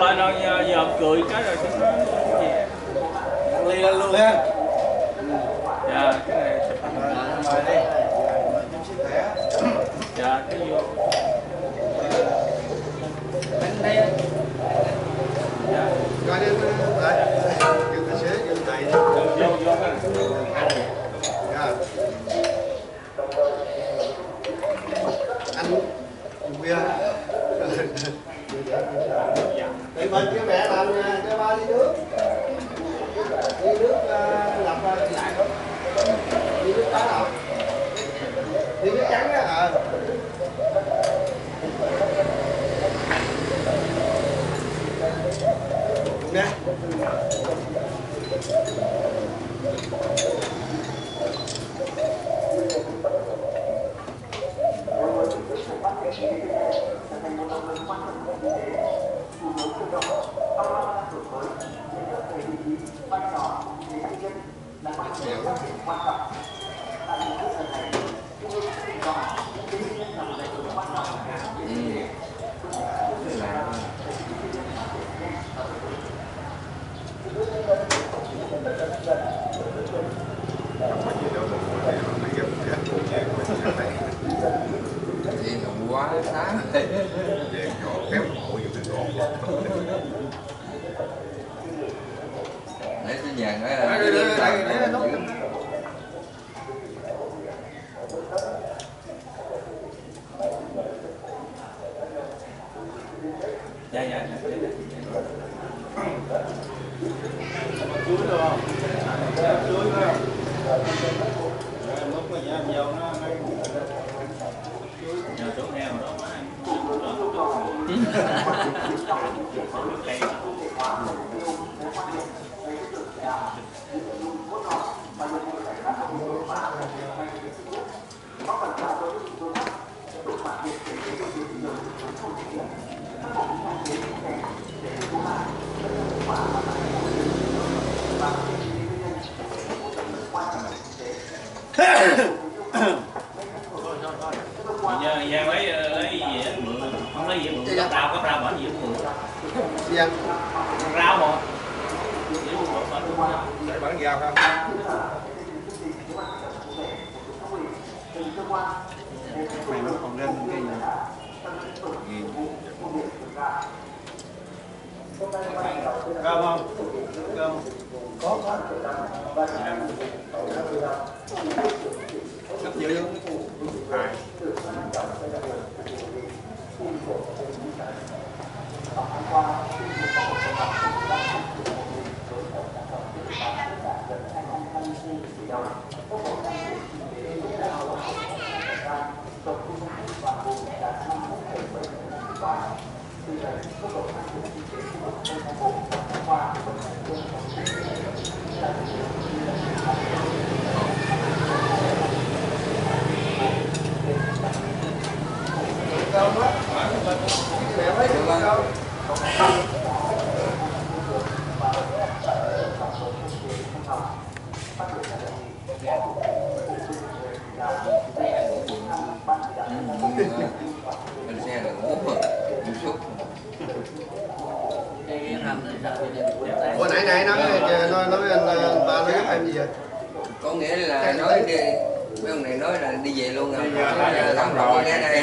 lên rồi giờ, giờ cười cái rồi cái nó gì ly lên luôn. Ha dạ cái này mời đi. Dạ cái vô bên đây dạ coi đi có có sắp dữ Lên xe là ngủ mà Ngủ suốt cái rằm này sao bây giờ quên tay Ủa nãy nãy nói nói nói anh em gì vậy? Có nghĩa là nói đi Mấy ông này nói là đi về luôn rồi bây giờ xong rồi rồi. nghe cái đây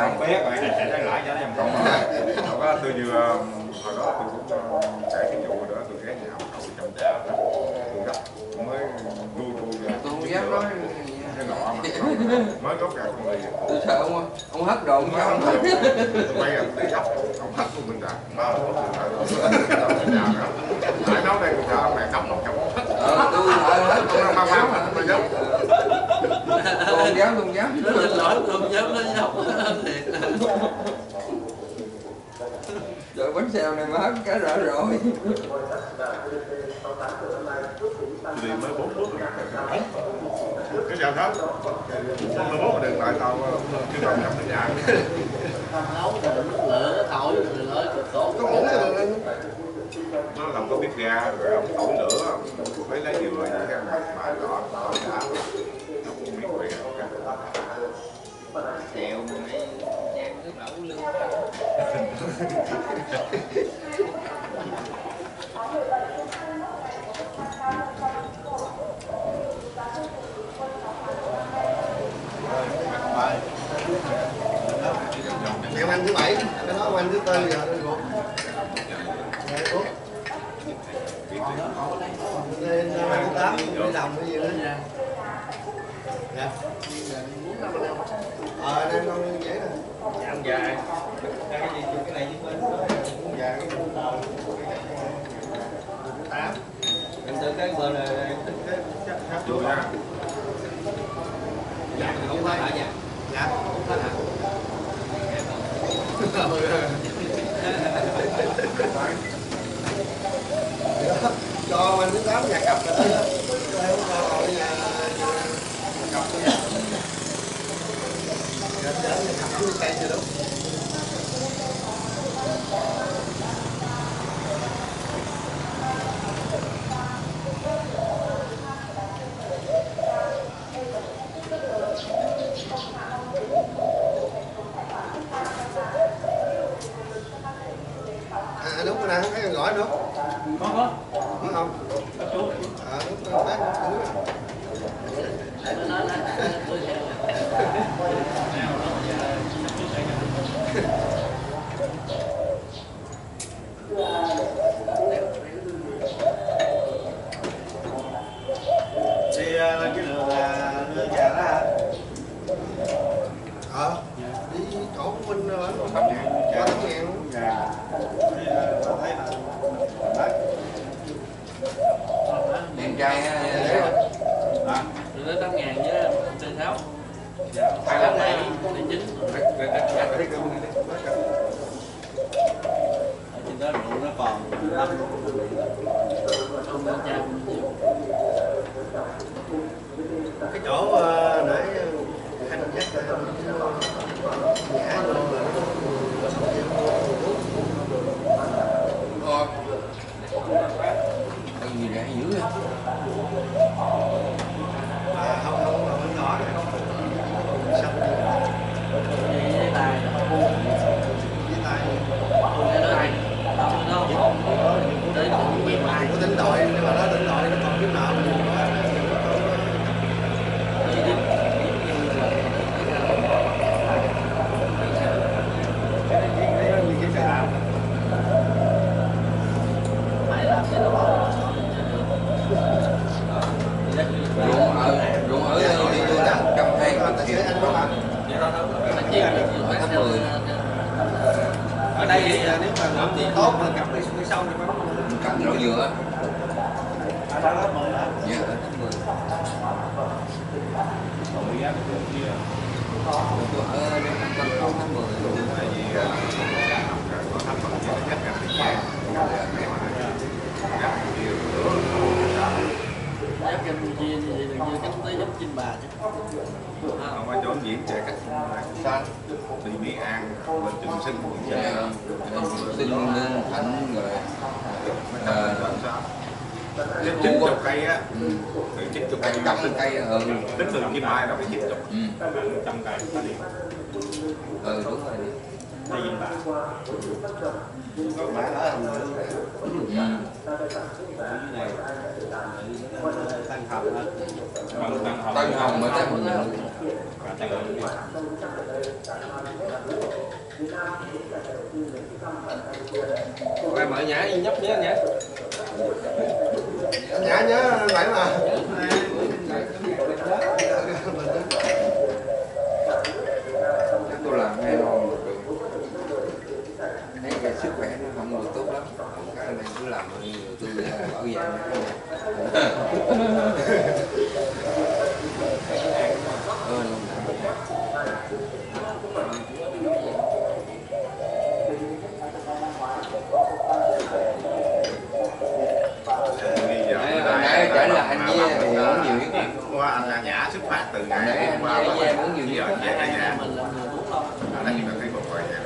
không biết vậy sẽ lấy lại cho em không Hồi đó tôi vừa hồi đó tôi cũng ờ, kể cái vụ đó tôi ghé nhà ông cậu trong chợ đó. tôi mới vui vui ra Tôi không dám nói cái nọ mà. Mới rút ra con ly Tôi sợ ông Ông hất đồ ông Má sao ông ông được. tôi gấp ông hắt của mình ra má ông mình ra tại nấu đây tôi sợ ông này nóng nóng chồng ông hắt Ờ tôi sợ hết ông đang mau máu mà tôi gấp Tôi không dám tôi không dám nó lên lỗi không dám nói dốc thiệt. Là Rồi bánh xèo này mà hất cái rõ rồi. Đi mới bốn bước. Rồi cái chào thấp mai mốt đừng lại tao kêu tao nhập tới nhà. Rồi lửa cực tốt có muỗng rồi lên. Nó làm có bếp ga rồi ông thổi lửa lấy lấy cái mặt mà đó đó đã xèo mấy chan nước lẩu lương em ăn thứ bảy cái đó ăn thứ tư giờ nó ruột Dạ, ruột. lên ờ, thứ tám đi làm cái gì đó dạ ờ đang con dễ rồi Ăn dài. Cái gì cái này với bên dài cái bụng bò. Tám. Em tự cái bờ này cái chắc chắc chưa nha dạ không phải hả dạ dạ không phải hả Đó, cho anh thứ nhà cặp rồi đây thì nếu mà làm thì tốt mà cặp đi xuống sau thì ở đó lớp mười hả? Dạ ở tháng 10. Tôi ở đây năm sáu tháng 10. tại vì có thăm bằng cái chắc là bị chán Gặp nhiều nữa. giáp Campuchia như vậy là như cánh tới giáp Chinh Bà chứ không có chỗ diễn chạy cách xa đi Mỹ An lên Trường Sinh Dạ. Xin Ninh Thạnh rồi. Ờ, chín chục cây á ừ. từ chín chục cây Trăm cây ừ. tính từ Kim Mai nó phải chín chục Ừ. trăm cây Ừ đúng rồi. đây nhìn bà có mã Ừ. này tăng học hả Tân Hồng mà tới Rồi mở nhã đi nhấp nhé nhé nhã nhớ vậy mà. Tôi làm hai non được thấy cái sức khỏe nó không được tốt lắm. Cái này cứ làm tôi bảo vệ trở là anh với uống nhiều ý kiến anh là nhã xuất phát từ ngày qua với nhiều giờ về đây nhã mình là người uống không anh đang thấy một hồi vậy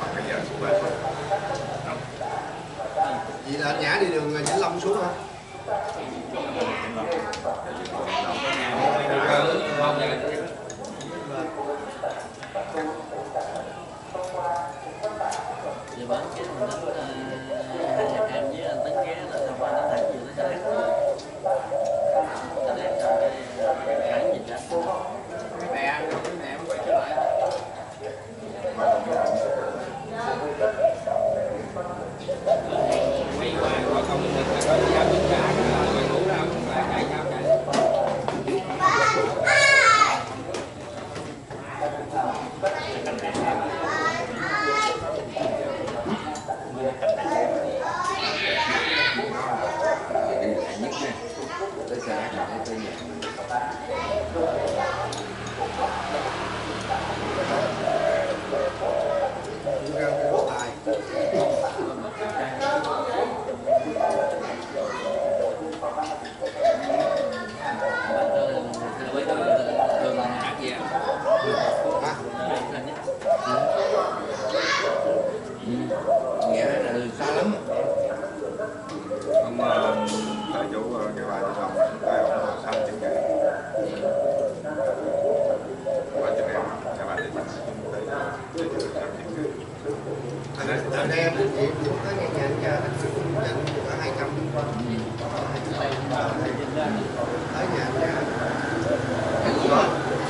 mà bây giờ xuất phát vậy là nhã đi đường vĩnh long xuống không thì bán cái mình đến ờ, hai nhà em với anh tấn ghé là tham quan đến thẳng vừa tới Đà Lạt Đà Lạt rồi cái hãng gì đó mẹ cái mẹ quay trở lại quay qua có không được có giao tất cả rồi ngủ đâu lại chạy nhau chạy đi lại nhất nha tới xa để tới nhà Đi ra cái bó tài. với cái thường là hát gì á Hả? nghĩa là xa lắm ông tại chủ cái bài cho xong cái ông xanh chữ vậy qua cho em cái bài để mình thấy thấy chữ xanh chữ Thời nay em chị chị tới nghe nhạc ra nhận cả hai trăm tới nhà ra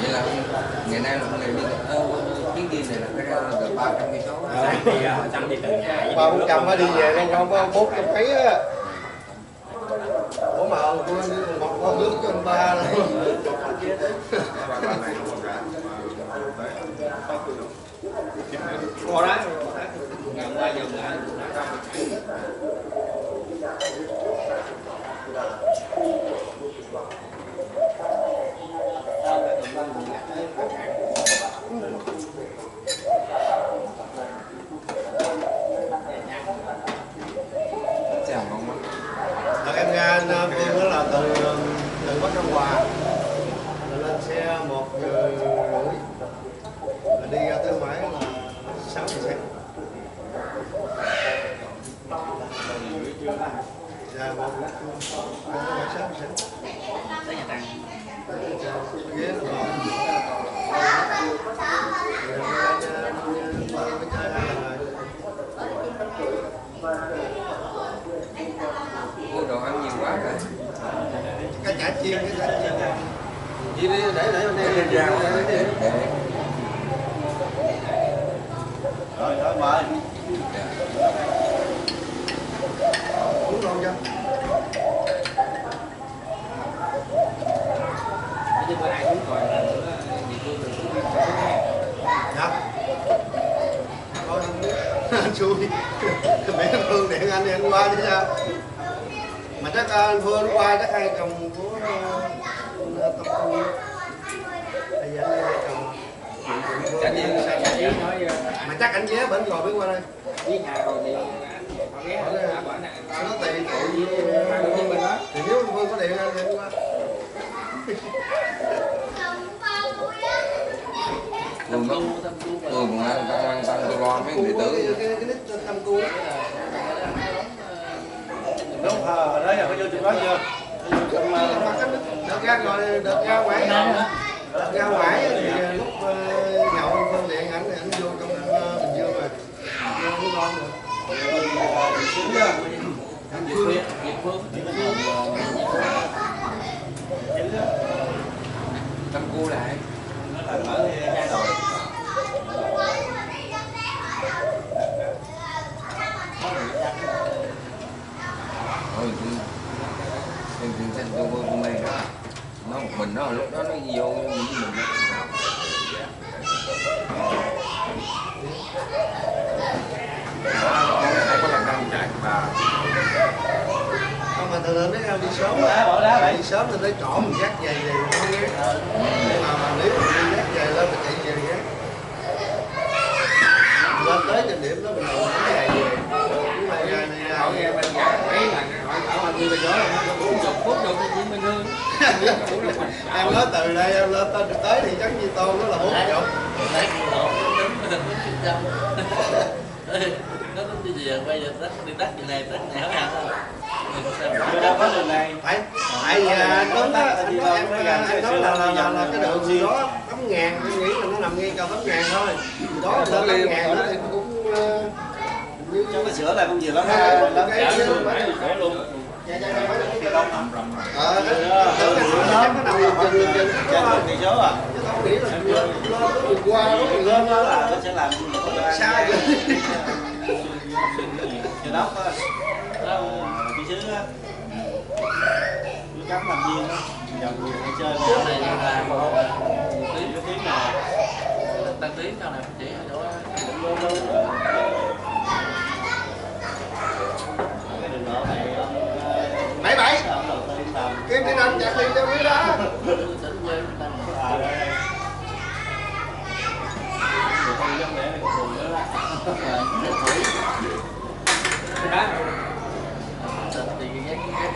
vậy là ngày nay là ông này đi ờ, chuyến đi này là cái gần ba trăm cây số thì họ chăm thì từ ông chồng nó đi về nên không có bốn trăm mấy á. Ủa mà ông cô một con nước cho ông ba này không đấy, tới chín ngồi qua lại chào ngon lắm Thật em ra Nam Phương đó là từ từ Bắc Đông Hòa rồi lên xe một giờ rưỡi rồi đi ra tới máy là sáu giờ sáng dạ một sáu giờ sáng tới nhà tăng ghế là bò Ủa, đồ ăn nhiều quá rồi cái chả chiên cái chả chiên chị đi để để bên đây để để để rồi thôi mời uống luôn chưa chứ bữa ai cũng coi là bữa địa phương rồi cũng đi coi nghe dạ thôi không biết anh xui mẹ anh điện anh qua chứ sao mà chắc anh phương qua chắc hai chồng của ờ, tập trung bây giờ anh hai chồng đi đi ờ, mà chắc anh vé bển rồi mới qua đây. Đi nhà rồi thì họ ghé ở đây. bữa này nó tiền hai thì đứa bên đó thì nếu anh phương có điện anh thì anh qua thường đó thường mà tăng tăng tôi lo mấy người tử cái cái nít trên thăm cu đúng hồi đấy là có vô chụp đó chưa? Mà cái nít đợt ra rồi đợt ra ngoài. Đợt ra ngoài thì lúc ờ, nhậu phương điện ảnh thì ảnh vô trong ờ, bình dương rồi vô nó ngon rồi xuống chưa anh phương. Diệp Phương tâm cu lại ở thì ra rồi thôi thì em thì thanh tôi vô tôi mê đó nó một mình nó lúc đó nó vô với mình đó. ai có lần đăng chạy và không mà thường thường mấy em đi sớm bỏ đá bỏ đá vậy đi sớm thì tới trỏ mình gác về về không nghe nhưng mà, mà nếu mà đi gác về lên mình chạy về gác lên tới trên điểm đó mình ngồi nó chạy về nhưng mà giờ này hỏi nghe bên nhà mấy là hỏi hỏi anh đi bên đó là nó cũng chục phút đâu cái chuyện bình thường em nói từ đây em lên tới tới thì trấn Duy Tôn nó là bốn chục. Lấy cái lộn nó tính đi về bây giờ đất đi đất gì này đất này hỏi hẳn không đâu có đường này. phải vì anh nói anh nói em anh nói là là, là, là cái đường gì? đó tám ngàn tôi nghĩ là nó nằm ngay cầu tám ngàn thôi. Đó lên tám ngàn đó thì cũng như Cho nó sửa lại nhiều lắm. Ờ, Lắm. cái- phải sửa luôn cái đó nằm rầm rồi ờ nó nó số à. không nghĩ là lên lên nó đường nó Giờ đó có á. Cứ cắm chơi này là tí này tăng tí sau này chỉ ở chỗ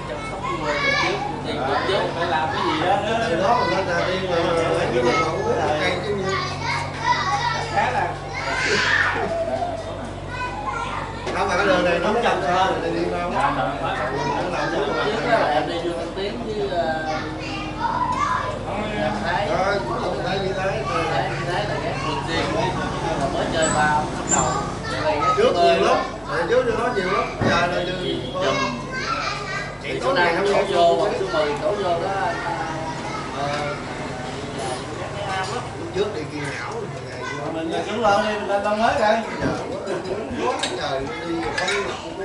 chăm sóc quê mình tiền thì quý trước phải làm cái gì đó. Đó mình lên là đi mà lấy cái gì cũng biết chứ nhiều khá là không mà cái đường này nó chậm hơn đi đâu Dạ, dạ, phải. nó làm cho trước đó là em đi vô Tân Tiến với Nhật Thái rồi cũng không thấy như thế Nhật Thái Nhật Thái là các thường xuyên mà mới chơi ba năm đầu Chơi này các trước bơi nhiều lắm Hồi trước cho nó nhiều lắm giờ là như chùm chỉ thì có số ngày này không đổ nghe vô số 10 đổ vô. đó. Ờ, cái á trước đi kia vô. Mình xuống lên đi mình lên lên mới không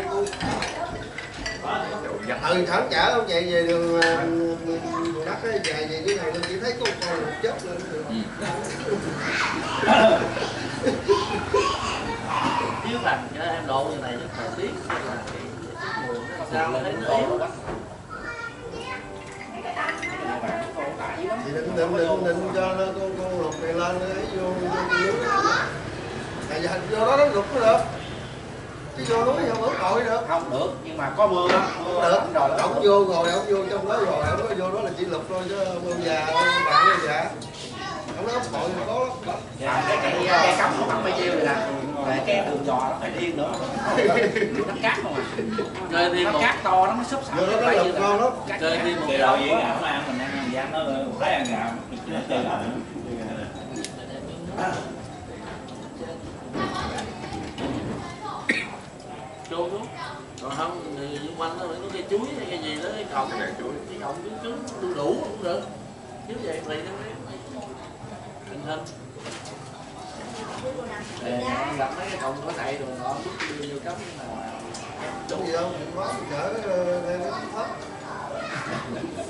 không ừ thẳng chở ông chạy về đường ờ, đất ấy chạy về dưới này tôi chỉ thấy có một con một chết lên chứ rằng cho em độ như này rất là cái cái nó sao thấy nó yếu thì định định định định cho nó con con lục này lên ấy vô vô dưới tại giờ vô đó nó lục nó được chứ vô núi không bước nổi được không được nhưng mà có mưa đó mưa được rồi ông vô rồi ông vô trong đó rồi ông có vô đó là chỉ lục thôi chứ mưa già bạn mưa già ông nói hội có lắm Dạ, cái cái cái cắm nó khoảng bao nhiêu rồi nè Tại cái đường trò nó phải điên nữa. Nó cắt không à. Chơi thêm nó một cắt to nó mới xúc sẵn nó lục ngon lắm chơi thêm một Thì cái đầu diễn ảo mà ăn mình ăn ăn gian nó thấy ăn gạo. Mình nó chơi lại chôn xuống còn không thì xung quanh nó phải có cây chuối hay cái gì đó cái cọng. Cái cọng cứ cứ đủ đủ cũng được. Nếu vậy theo cái tình hình. để gặp mấy cái cọng có thầy rồi nó cắm nhưng mà đúng gì đâu có chở đây nó thấp.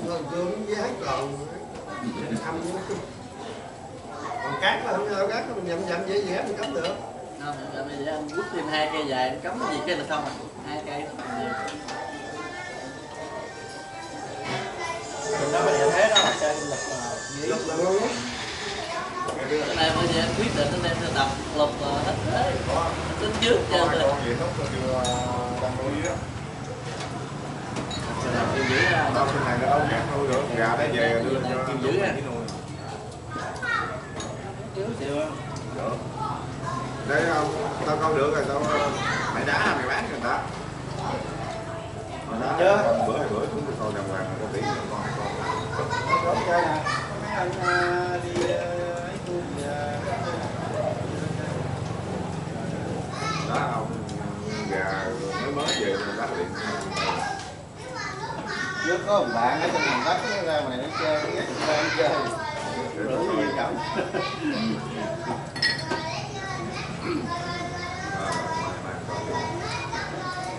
Rồi cương với hết còn thăm còn cát là không sao cát mình nhậm nhậm dễ dễ mình cắm được. Không, bây giờ anh quất thêm hai cây dài anh cắm cái gì cái là xong rồi. Hai cây. Mình nó bây giờ thế đó là chơi lực là cái này bây giờ anh quyết định anh đem theo tập lục hết thế. Tính trước có cho rồi tao trên này nó đâu gạt nuôi được gà đã về đưa cho Kim giữ ra. nuôi chứ chịu được. Để không tao câu được rồi tao mày đá mày bán người ta. Mày đá Chưa. con bữa hai bữa chúng tôi coi đàng hoàng có tỷ là con con. Đó chơi nè. Mấy anh à, đi à, ấy tôi thì à, đá ông gà mới mới về mình đá liền Trước có một bạn ở trong miền Bắc nó ra ngoài nó chơi Nó ta nó chơi. Rủ coi.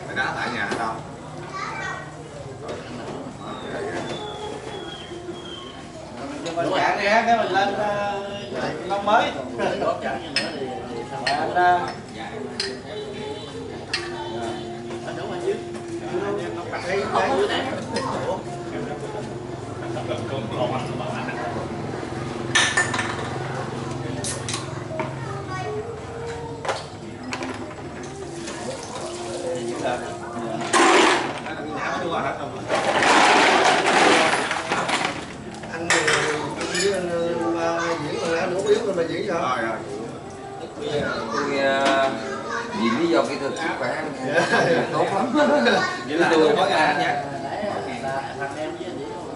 mày đá tại nhà đâu? Mà chạy cái mình lên Long mới. Anh à, anh đúng anh dưới đây không dưới nè thì giữ lại anh với là chỉ sao Rồi rồi. tôi ờ, vì lý do kỹ thuật sức khỏe tốt lắm Vậy là tôi có gà nha.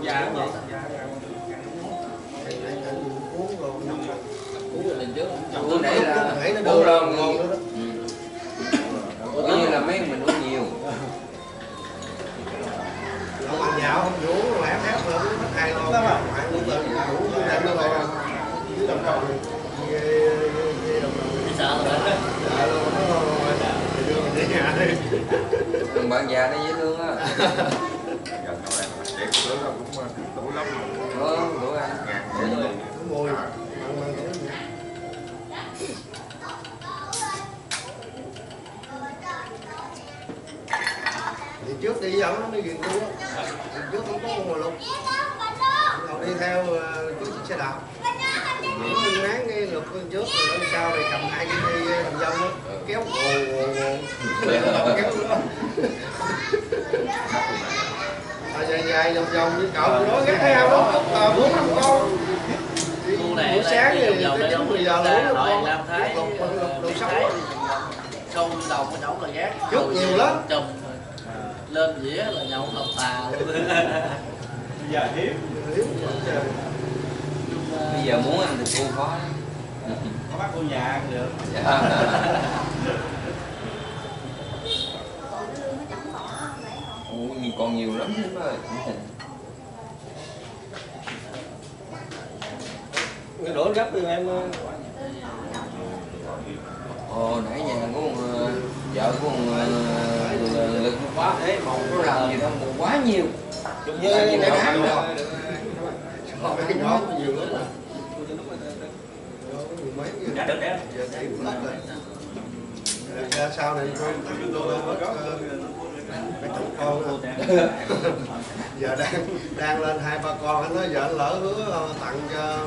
Dạ vậy. uống rồi uống rồi lần trước tôi nãy là nó uống đưa rồi ngon nữa đó. Ừ. coi như là mấy mình uống nhiều. Ông ăn nhạo không vũ lẻ thép nữa nó hay lo bạn cũng tự ngủ cái đêm nó lo dưới đồng đồng ghê ghê ghê đồng đồng sợ rồi đó dạ luôn nó rồi đi nhà đi. Thằng bạn già nó dễ thương á. Gần đâu đây. Để cái tướng nó cũng đủ lắm. có đủ ăn. Ngàn Ừ. mùi mặn mặn trước đi dẫn nó đi ghiền tôi thì trước không có một lục Ngọc đi theo ờ, cái chiếc xe đạp. Nó ngán cái lục bên trước rồi bên sau này cầm hai cái dây làm dông á kéo. Ồ ồ ồ. Kéo nữa à, dài dài vòng vòng như cậu nói ghét theo đó bốn năm con. Đi buổi sáng thì tới chín mười giờ luôn nội con. lục lục lục á. sâu đầu cái nhậu là ghét Chút nhiều lắm. Lên dĩa là nhậu hợp tà luôn giờ hiếm. Bây giờ muốn ăn thịt cu khó. Có bắt cô nhà ăn được. Dạ. Ủa, còn nhiều lắm chứ ơi đổ gấp đi em Ồ, nãy nhà của uh, vợ của uh, lực quá thế một nó làm gì đâu mà quá nhiều chung với ăn đâu Còn cái nhỏ có nhiều lắm có cái. Dạ được đấy. Rồi. Ra sau này con chúng tôi mất ờ, mấy chục con giờ đang đang lên hai ba con anh nói giờ anh lỡ hứa ờ, tặng cho